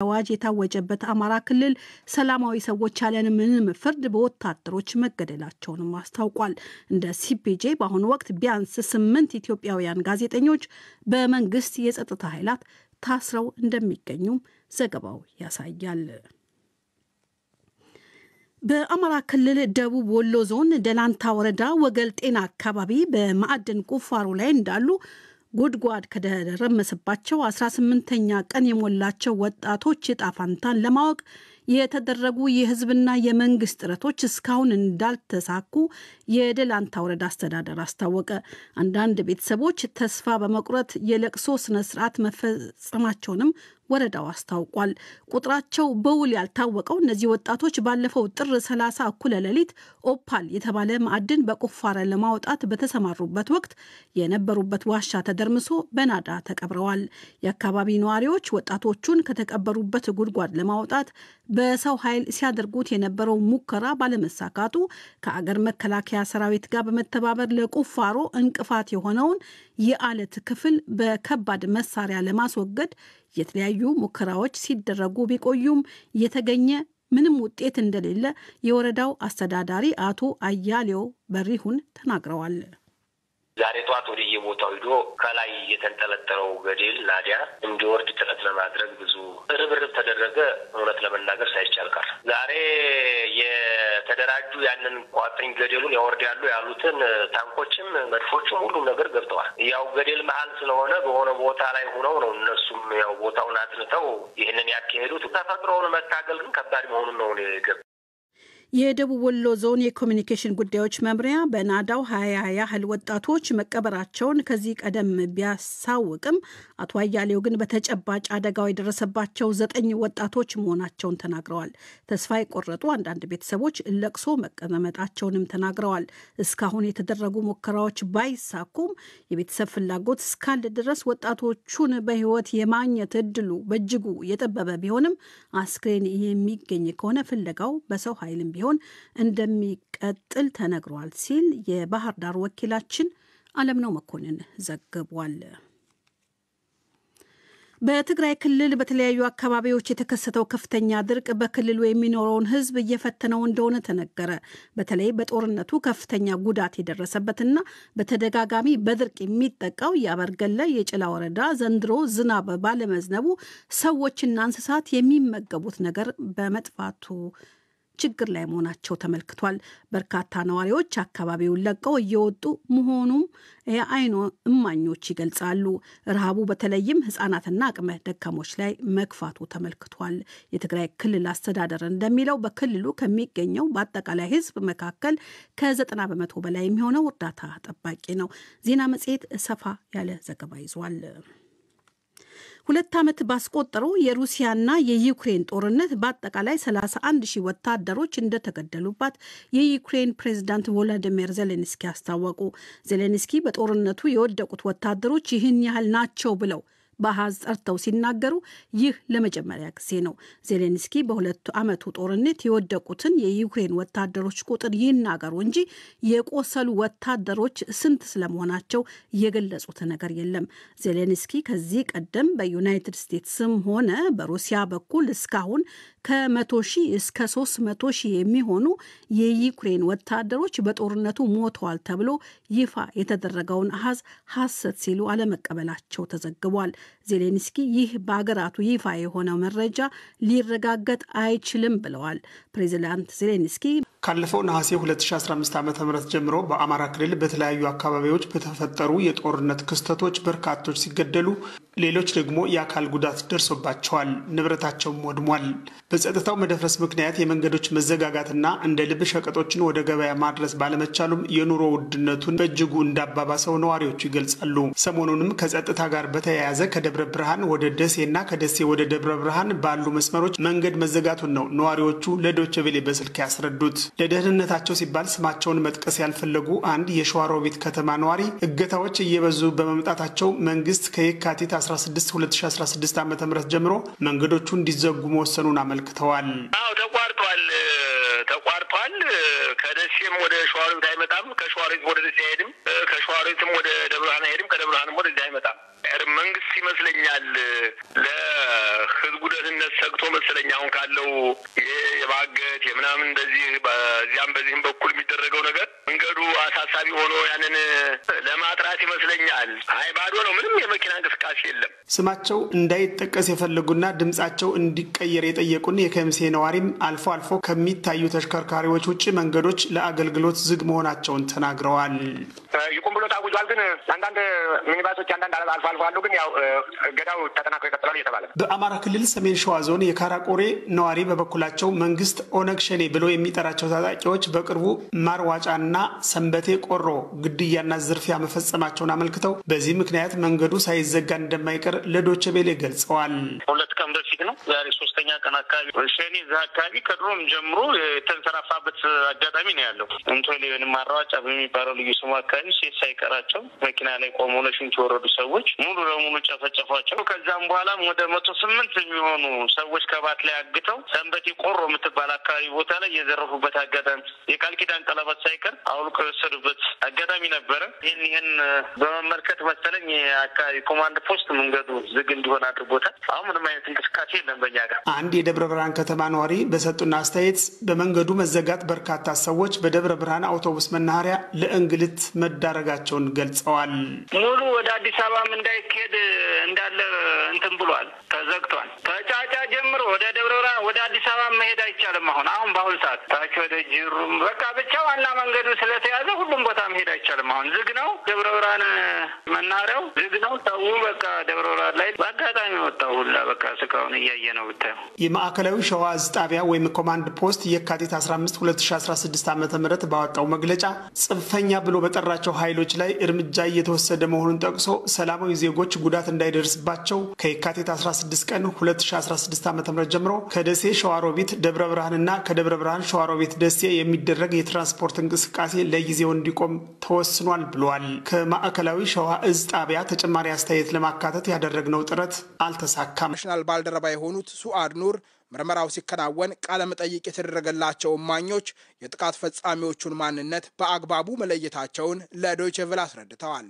አዋጅ የታወጀበት አማራ ክልል ሰላማዊ ሰዎች ያለምንም ፍርድ በወታደሮች መገደላቸውንም አስታውቋል። እንደ ሲፒጄ በአሁኑ ወቅት ቢያንስ ስምንት ኢትዮጵያውያን ጋዜጠኞች በመንግስት የጸጥታ ኃይላት ታስረው እንደሚገኙም ዘገባው ያሳያል። በአማራ ክልል ደቡብ ወሎ ዞን ደላንታ ወረዳ ወገል ጤና አካባቢ በማዕድን ቁፋሮ ላይ እንዳሉ ጉድጓድ ከደረመሰባቸው 18ኛ ቀን የሞላቸው ወጣቶች ዕጣ ፈንታን ለማወቅ የተደረጉ የህዝብና የመንግስት ጥረቶች እስካሁን እንዳልተሳኩ የደላንታ ወረዳ አስተዳደር አስታወቀ። አንዳንድ ቤተሰቦች ተስፋ በመቁረጥ የለቅሶ ስነስርዓት መፈጸማቸውንም ወረዳው አስታውቋል። ቁጥራቸው በውል ያልታወቀው እነዚህ ወጣቶች ባለፈው ጥር 30 እኩለ ሌሊት ኦፓል የተባለ ማዕድን በቁፋረ ለማውጣት በተሰማሩበት ወቅት የነበሩበት ዋሻ ተደርምሶ በናዳ ተቀብረዋል። የአካባቢ ነዋሪዎች ወጣቶቹን ከተቀበሩበት ጉድጓድ ለማውጣት በሰው ኃይል ሲያደርጉት የነበረው ሙከራ ባለመሳካቱ ከአገር መከላከያ ሰራዊት ጋር በመተባበር ለቁፋሮ እንቅፋት የሆነውን የአለት ክፍል በከባድ መሳሪያ ለማስወገድ የተለያዩ ሙከራዎች ሲደረጉ ቢቆዩም የተገኘ ምንም ውጤት እንደሌለ የወረዳው አስተዳዳሪ አቶ አያሌው በሪሁን ተናግረዋል። ዛሬ ጠዋት ወደ የቦታው ሂዶ ከላይ የተንጠለጠለው ገደል ናዲያ እንዲወርድ ጥረት ለማድረግ ብዙ ርብርብ ተደረገ። እውነት ለመናገር ሳይቻል ቀር ዛሬ የተደራጁ ያንን ቋጥኝ ገደሉን ያወርዳሉ ያሉትን ታንኮችም መድፎችም ሁሉም ነገር ገብተዋል። ያው ገደል መሀል ስለሆነ በሆነ ቦታ ላይ ሆነው ነው እነሱም ያው ቦታውን አጥንተው ይህንን ያካሄዱት። ተፈጥሮውን መታገል ግን ከባድ መሆኑን ነው ገብ የደቡብ ወሎ ዞን የኮሚኒኬሽን ጉዳዮች መምሪያ በናዳው ሀያ ያህል ወጣቶች መቀበራቸውን ከዚህ ቀደም ቢያሳውቅም አቶ አያሌው ግን በተጨባጭ አደጋው የደረሰባቸው ዘጠኝ ወጣቶች መሆናቸውን ተናግረዋል። ተስፋ የቆረጡ አንዳንድ ቤተሰቦች ለቅሶ መቀመጣቸውንም ተናግረዋል። እስካሁን የተደረጉ ሙከራዎች ባይሳኩም የቤተሰብ ፍላጎት እስካለ ድረስ ወጣቶቹን በሕይወት የማግኘት እድሉ በእጅጉ የጠበበ ቢሆንም አስክሬን የሚገኝ ከሆነ ፍለጋው በሰው ኃይልም ቢሆን እንደሚቀጥል ተነግሯል ሲል የባህር ዳር ወኪላችን አለምነው መኮንን ዘግቧል። በትግራይ ክልል በተለያዩ አካባቢዎች የተከሰተው ከፍተኛ ድርቅ በክልሉ የሚኖረውን ሕዝብ እየፈተነው እንደሆነ ተነገረ። በተለይ በጦርነቱ ከፍተኛ ጉዳት የደረሰበትና በተደጋጋሚ በድርቅ የሚጠቃው የአበርገለ የጭላ ወረዳ ዘንድሮ ዝናብ ባለመዝነቡ ሰዎችና እንስሳት የሚመገቡት ነገር በመጥፋቱ ችግር ላይ መሆናቸው ተመልክቷል። በርካታ ነዋሪዎች አካባቢውን ለቀው እየወጡ መሆኑም የአይን እማኞች ይገልጻሉ። ረሃቡ በተለይም ሕጻናትና አቅመ ደካሞች ላይ መግፋቱ ተመልክቷል። የትግራይ ክልል አስተዳደር እንደሚለው በክልሉ ከሚገኘው በአጠቃላይ ሕዝብ መካከል ከዘጠና በመቶ በላይ የሚሆነው እርዳታ ጠባቂ ነው። ዜና መጽሔት ሰፋ ያለ ዘገባ ይዟል። ሁለት ዓመት ባስቆጠረው የሩሲያና የዩክሬን ጦርነት በአጠቃላይ 31 ሺህ ወታደሮች እንደተገደሉባት የዩክሬን ፕሬዝዳንት ቮሎዲሚር ዜሌንስኪ አስታወቁ። ዜሌንስኪ በጦርነቱ የወደቁት ወታደሮች ይህን ያህል ናቸው ብለው በአሃዝ ጠርተው ሲናገሩ ይህ ለመጀመሪያ ጊዜ ነው። ዜሌንስኪ በሁለቱ ዓመቱ ጦርነት የወደቁትን የዩክሬን ወታደሮች ቁጥር ይናገሩ እንጂ የቆሰሉ ወታደሮች ስንት ስለመሆናቸው የገለጹት ነገር የለም። ዜሌንስኪ ከዚህ ቀደም በዩናይትድ ስቴትስም ሆነ በሩሲያ በኩል እስካሁን ከመቶ ሺህ እስከ ሶስት መቶ ሺህ የሚሆኑ የዩክሬን ወታደሮች በጦርነቱ ሞተዋል ተብሎ ይፋ የተደረገውን አሃዝ ሐሰት ሲሉ አለመቀበላቸው ተዘግቧል። ዜሌንስኪ ይህ በአገራቱ ይፋ የሆነው መረጃ ሊረጋገጥ አይችልም ብለዋል። ፕሬዚዳንት ዜሌንስኪ ካለፈው ነሐሴ 2015 ዓ ም ጀምሮ በአማራ ክልል በተለያዩ አካባቢዎች በተፈጠሩ የጦርነት ክስተቶች በርካቶች ሲገደሉ፣ ሌሎች ደግሞ የአካል ጉዳት ደርሶባቸዋል፣ ንብረታቸውም ወድሟል። በጸጥታው መደፍረስ ምክንያት የመንገዶች መዘጋጋትና እንደ ልብ ሸቀጦችን ወደ ገበያ ማድረስ ባለመቻሉም የኑሮ ውድነቱን በእጅጉ እንዳባባሰው ነዋሪዎቹ ይገልጻሉ። ሰሞኑንም ከጸጥታ ጋር በተያያዘ ከደብረ ብርሃን ወደ ደሴና ከደሴ ወደ ደብረ ብርሃን ባሉ መስመሮች መንገድ መዘጋቱን ነው ነዋሪዎቹ ለዶይቼ ቬለ በስልክ ያስረዱት። ለደህንነታቸው ሲባል ስማቸውን መጥቀስ ያልፈለጉ አንድ የሸዋሮቢት ከተማ ነዋሪ እገታዎች እየበዙ በመምጣታቸው መንግስት ከየካቲት 16 2016 ዓ ም ጀምሮ መንገዶቹ እንዲዘጉ መወሰኑን አመልክተዋል። አዎ ተቋርጧል ተቋርጧል። ከደሴም ወደ ሸዋሮቢት አይመጣም፣ ከሸዋሮቢት ወደ ደሴ አይሄድም። ከሸዋሮቢትም ወደ ደብረ አይሄድም፣ ከደብረ ብርሃንም ወደዚህ አይመጣም። መንግስት ይመስለኛል ለህዝቡ ደህንነት ሰግቶ መሰለኝ አሁን ካለው የማገት የምናምን እንደዚህ በዚያም በዚህም በኩል የሚደረገው ነገር አሳሳቢ ሆኖ ያንን ለማጥራት ይመስለኛል። አይ ባዶ ነው፣ ምንም የመኪና እንቅስቃሴ የለም። ስማቸው እንዳይጠቀስ የፈለጉና ድምጻቸው እንዲቀየር የጠየቁን የከሚሴ ነዋሪም አልፎ አልፎ ከሚታዩ ተሽከርካሪዎች ውጭ መንገዶች ለአገልግሎት ዝግ መሆናቸውን ተናግረዋል። ይቁም ብሎ ታውጇል። ግን አንዳንድ ሚኒባሶች አንዳንድ አልፎ አልፎ አሉ። ግን ያው እገዳው ተጠናክሮ ይቀጥላል እየተባለ በአማራ ክልል ሰሜን ሸዋ ዞን የካራቆሬ ነዋሪ በበኩላቸው መንግስት ኦነግ ሸኔ ብሎ የሚጠራቸው ታጣቂዎች በቅርቡ ማርዋጫና ሰንበቴ ቆሮ ግድያና ዝርፊያ መፈጸማቸውን አመልክተው በዚህ ምክንያት መንገዱ ሳይዘጋ እንደማይቀር ለዶቼ ቬሌ ገልጸዋል። ሁለት ዛሬ ሶስተኛ ቀን አካባቢ ሸኔ እዛ አካባቢ ከድሮም ጀምሮ የተንሰራፋበት አጋጣሚ ነው ያለው። እንቶሌ ወይም ማራዋጫ በሚባለው ልዩ ስሙ አካባቢ ሴት ሳይቀራቸው መኪና ላይ ቆመው ለሽንት የወረዱ ሰዎች ሙሉ ለሙሉ ጨፈጨፏቸው። ከዛም በኋላም ወደ መቶ ስምንት የሚሆኑ ሰዎች ከባት ላይ አግተው ሰንበቴ ቆሮ የምትባል አካባቢ ቦታ ላይ የዘረፉበት አጋጣሚ የቃል ኪዳን ቀለበት ሳይቀር አውልቆ የወሰዱበት አጋጣሚ ነበረ። ይህን ይህን በመመልከት መሰለኝ የአካባቢ ኮማንድ ፖስት መንገዱ ዝግ እንዲሆን አድርጎታል። አሁን ምንም አይነት እንቅስቃሴ የለም በኛ ጋር። አንድ የደብረ ብርሃን ከተማ ነዋሪ በሰጡና አስተያየት በመንገዱ መዘጋት በርካታ ሰዎች በደብረ ብርሃን አውቶቡስ መናኸሪያ ለእንግልት መዳረጋቸውን ገልጸዋል። ሙሉ ወደ አዲስ አበባም እንዳይካሄድ እንዳለ እንትን ብሏል፣ ተዘግቷል። ከጫጫ ጀምሮ ወደ ደብረ ብርሃን ወደ አዲስ አበባ መሄድ አይቻልም። አሁን አሁን በአሁኑ ሰዓት ታች ወደ ጅሩም በቃ ብቻ ዋና መንገዱ ስለተያዘ ሁሉም ቦታ መሄድ አይቻልም። አሁን ዝግ ነው። ደብረ ብርሃን መናኸሪያው ዝግ ነው። ሰው በቃ ደብረ ብርሃን ላይ በአጋጣሚ ወጣው ሁላ በቃ ስቃውን እያየ ነው ብታየው። የማዕከላዊ ሸዋ እዝ ጣቢያ ወይም ኮማንድ ፖስት የካቲት 15 2016 ዓ ም ባወጣው መግለጫ ጽንፈኛ ብሎ በጠራቸው ኃይሎች ላይ እርምጃ እየተወሰደ መሆኑን ጠቅሶ ሰላማዊ ዜጎች ጉዳት እንዳይደርስባቸው ከየካቲት 16 ቀን 2016 ዓ ም ጀምሮ ከደሴ ሸዋሮቢት ደብረ ብርሃንና ከደብረ ብርሃን ሸዋሮቢት ደሴ የሚደረግ የትራንስፖርት እንቅስቃሴ ለጊዜው እንዲቆም ተወስኗል ብሏል። ከማዕከላዊ ሸዋ እዝ ጣቢያ ተጨማሪ አስተያየት ለማካተት ያደረግነው ጥረት አልተሳካም። ናሽናል ባልደረባ የሆኑት ሱአድ ኑር ምርመራው ሲከናወን ቃለ መጠይቅ የተደረገላቸው እማኞች የጥቃት ፈጻሚዎቹን ማንነት በአግባቡ መለየታቸውን ለዶይቼ ቬለ አስረድተዋል።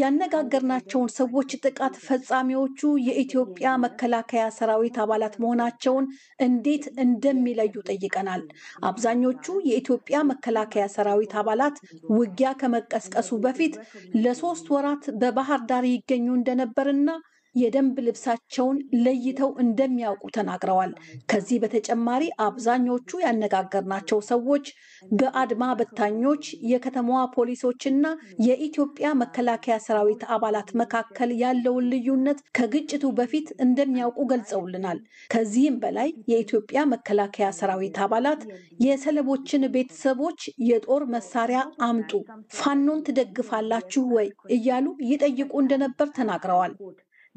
ያነጋገርናቸውን ሰዎች ጥቃት ፈጻሚዎቹ የኢትዮጵያ መከላከያ ሰራዊት አባላት መሆናቸውን እንዴት እንደሚለዩ ጠይቀናል። አብዛኞቹ የኢትዮጵያ መከላከያ ሰራዊት አባላት ውጊያ ከመቀስቀሱ በፊት ለሶስት ወራት በባህር ዳር ይገኙ እንደነበርና የደንብ ልብሳቸውን ለይተው እንደሚያውቁ ተናግረዋል። ከዚህ በተጨማሪ አብዛኞቹ ያነጋገርናቸው ሰዎች በአድማ በታኞች፣ የከተማዋ ፖሊሶችና የኢትዮጵያ መከላከያ ሰራዊት አባላት መካከል ያለውን ልዩነት ከግጭቱ በፊት እንደሚያውቁ ገልጸውልናል። ከዚህም በላይ የኢትዮጵያ መከላከያ ሰራዊት አባላት የሰለቦችን ቤተሰቦች የጦር መሳሪያ አምጡ፣ ፋኖን ትደግፋላችሁ ወይ እያሉ ይጠይቁ እንደነበር ተናግረዋል።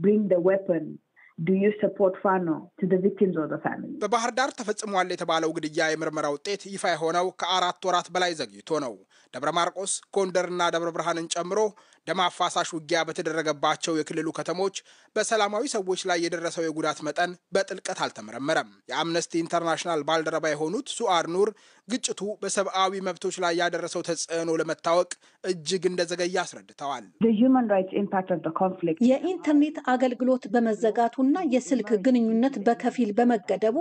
bring the weapon. በባህር ዳር ተፈጽሟል የተባለው ግድያ የምርመራ ውጤት ይፋ የሆነው ከአራት ወራት በላይ ዘግይቶ ነው። ደብረ ማርቆስ፣ ጎንደርና ደብረ ብርሃንን ጨምሮ ደም አፋሳሽ ውጊያ በተደረገባቸው የክልሉ ከተሞች በሰላማዊ ሰዎች ላይ የደረሰው የጉዳት መጠን በጥልቀት አልተመረመረም። የአምነስቲ ኢንተርናሽናል ባልደረባ የሆኑት ሱአድ ኑር ግጭቱ በሰብአዊ መብቶች ላይ ያደረሰው ተጽዕኖ ለመታወቅ እጅግ እንደዘገየ አስረድተዋል። The human rights impact of the conflict. የኢንተርኔት አገልግሎት በመዘጋቱና የስልክ ግንኙነት በከፊል በመገደቡ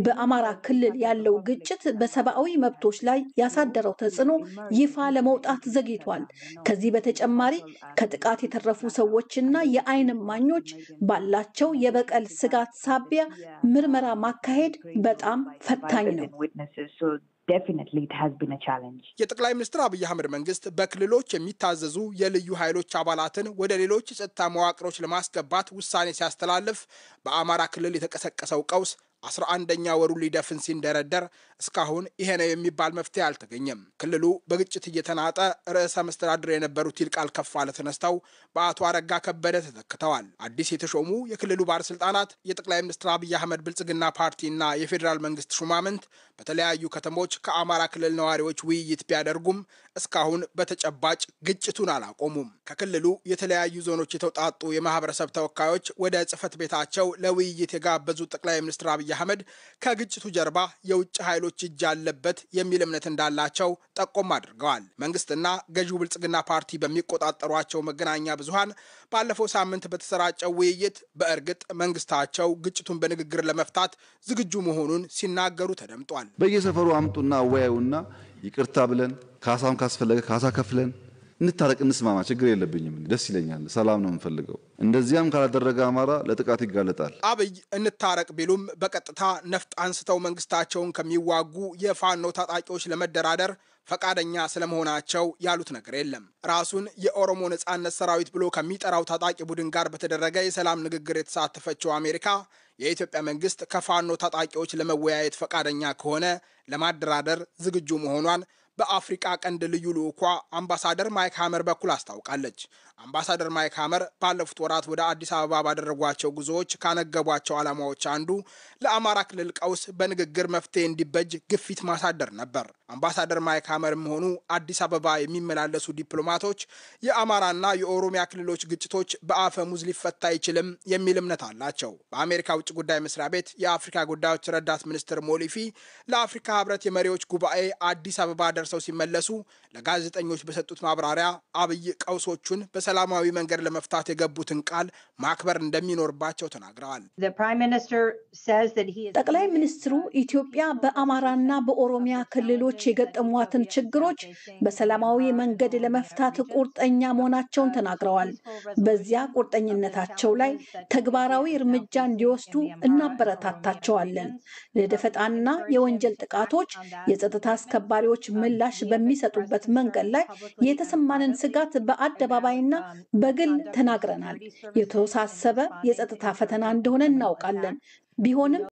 በአማራ ክልል ያለው ግጭት በሰብአዊ መብቶች ላይ ያሳደረው ተጽዕኖ ይፋ ለመውጣት ዘግይቷል። ከዚህ በተጨማሪ ከጥቃት የተረፉ ሰዎችና የዓይን እማኞች ባላቸው የበቀል ስጋት ሳቢያ ምርመራ ማካሄድ በጣም ፈታኝ ነው።. የጠቅላይ ሚኒስትር አብይ አህመድ መንግስት በክልሎች የሚታዘዙ የልዩ ኃይሎች አባላትን ወደ ሌሎች የጸጥታ መዋቅሮች ለማስገባት ውሳኔ ሲያስተላልፍ በአማራ ክልል የተቀሰቀሰው ቀውስ አስራ አንደኛ ወሩ ሊደፍን ሲንደረደር እስካሁን ይሄ ነው የሚባል መፍትሄ አልተገኘም። ክልሉ በግጭት እየተናጠ ርዕሰ መስተዳድር የነበሩት ይልቃል ከፋለ ተነስተው በአቶ አረጋ ከበደ ተተክተዋል። አዲስ የተሾሙ የክልሉ ባለስልጣናት የጠቅላይ ሚኒስትር አብይ አህመድ ብልጽግና ፓርቲና የፌዴራል መንግስት ሹማምንት በተለያዩ ከተሞች ከአማራ ክልል ነዋሪዎች ውይይት ቢያደርጉም እስካሁን በተጨባጭ ግጭቱን አላቆሙም። ከክልሉ የተለያዩ ዞኖች የተውጣጡ የማህበረሰብ ተወካዮች ወደ ጽህፈት ቤታቸው ለውይይት የጋበዙ ጠቅላይ ሚኒስትር አብይ አህመድ ከግጭቱ ጀርባ የውጭ ኃይሎች እጅ አለበት የሚል እምነት እንዳላቸው ጠቆም አድርገዋል። መንግስትና ገዢው ብልጽግና ፓርቲ በሚቆጣጠሯቸው መገናኛ ብዙሃን ባለፈው ሳምንት በተሰራጨው ውይይት በእርግጥ መንግስታቸው ግጭቱን በንግግር ለመፍታት ዝግጁ መሆኑን ሲናገሩ ተደምጧል። በየሰፈሩ አምጡና አወያዩና ይቅርታ ብለን ካሳም ካስፈለገ ካሳ ከፍለን እንታረቅ፣ እንስማማ፣ ችግር የለብኝም፣ ደስ ይለኛል፣ ሰላም ነው የምንፈልገው። እንደዚያም ካላደረገ አማራ ለጥቃት ይጋለጣል። አብይ እንታረቅ ቢሉም በቀጥታ ነፍጥ አንስተው መንግስታቸውን ከሚዋጉ የፋኖ ታጣቂዎች ለመደራደር ፈቃደኛ ስለመሆናቸው ያሉት ነገር የለም። ራሱን የኦሮሞ ነጻነት ሰራዊት ብሎ ከሚጠራው ታጣቂ ቡድን ጋር በተደረገ የሰላም ንግግር የተሳተፈችው አሜሪካ የኢትዮጵያ መንግስት ከፋኖ ታጣቂዎች ለመወያየት ፈቃደኛ ከሆነ ለማደራደር ዝግጁ መሆኗን በአፍሪቃ ቀንድ ልዩ ልዑኳ አምባሳደር ማይክ ሀመር በኩል አስታውቃለች። አምባሳደር ማይክ ሀመር ባለፉት ወራት ወደ አዲስ አበባ ባደረጓቸው ጉዞዎች ካነገቧቸው ዓላማዎች አንዱ ለአማራ ክልል ቀውስ በንግግር መፍትሄ እንዲበጅ ግፊት ማሳደር ነበር። አምባሳደር ማይክ ሀመርም ሆኑ አዲስ አበባ የሚመላለሱ ዲፕሎማቶች የአማራና የኦሮሚያ ክልሎች ግጭቶች በአፈሙዝ ሊፈታ አይችልም የሚል እምነት አላቸው። በአሜሪካ ውጭ ጉዳይ መስሪያ ቤት የአፍሪካ ጉዳዮች ረዳት ሚኒስትር ሞሊፊ ለአፍሪካ ህብረት የመሪዎች ጉባኤ አዲስ አበባ ደርሰው ሲመለሱ ለጋዜጠኞች በሰጡት ማብራሪያ አብይ ቀውሶቹን በሰላማዊ መንገድ ለመፍታት የገቡትን ቃል ማክበር እንደሚኖርባቸው ተናግረዋል። ጠቅላይ ሚኒስትሩ ኢትዮጵያ በአማራና በኦሮሚያ ክልሎች የገጠሟትን ችግሮች በሰላማዊ መንገድ ለመፍታት ቁርጠኛ መሆናቸውን ተናግረዋል። በዚያ ቁርጠኝነታቸው ላይ ተግባራዊ እርምጃ እንዲወስዱ እናበረታታቸዋለን። ለደፈጣና የወንጀል ጥቃቶች የጸጥታ አስከባሪዎች ምላሽ በሚሰጡበት መንገድ ላይ የተሰማንን ስጋት በአደባባይና በግል ተናግረናል። የተወሳሰበ የጸጥታ ፈተና እንደሆነ እናውቃለን። ቢሆንም